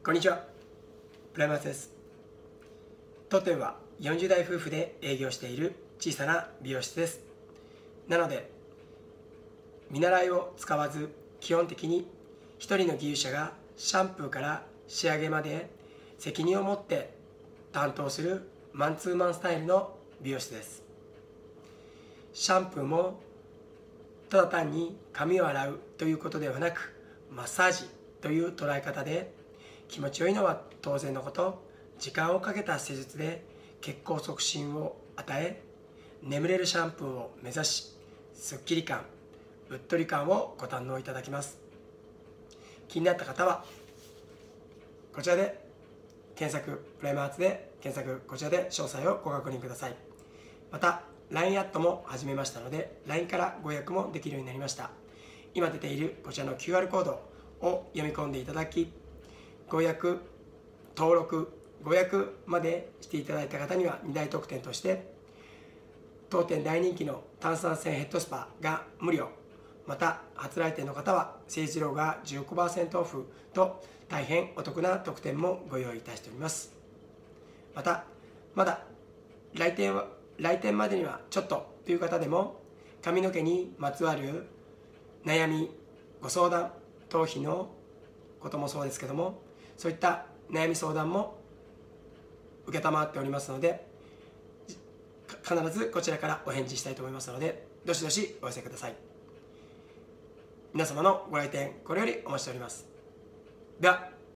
こんにちは。プライマーズです。当店は40代夫婦で営業している小さな美容室です。なので見習いを使わず基本的に一人の技術者がシャンプーから仕上げまで責任を持って担当するマンツーマンスタイルの美容室です。シャンプーもただ単に髪を洗うということではなくマッサージという捉え方で気持ちよいのは当然のこと。時間をかけた施術で血行促進を与え眠れるシャンプーを目指しすっきり感うっとり感をご堪能いただきます。気になった方はこちらで検索プライマーツで検索こちらで詳細をご確認ください。また LINE アットも始めましたので LINE からご予約もできるようになりました。今出ているこちらの QR コードを読み込んでいただきご予約登録ご予約までしていただいた方には2大特典として当店大人気の炭酸泉ヘッドスパが無料。また初来店の方は政治料が15%オフと大変お得な特典もご用意いたしております。またまだ来店は来店までにはちょっとという方でも髪の毛にまつわる悩みご相談頭皮のこともそうですけどもそういった悩み相談も承っておりますので必ずこちらからお返事したいと思いますのでどしどしお寄せください。皆様のご来店これよりお待ちしております。では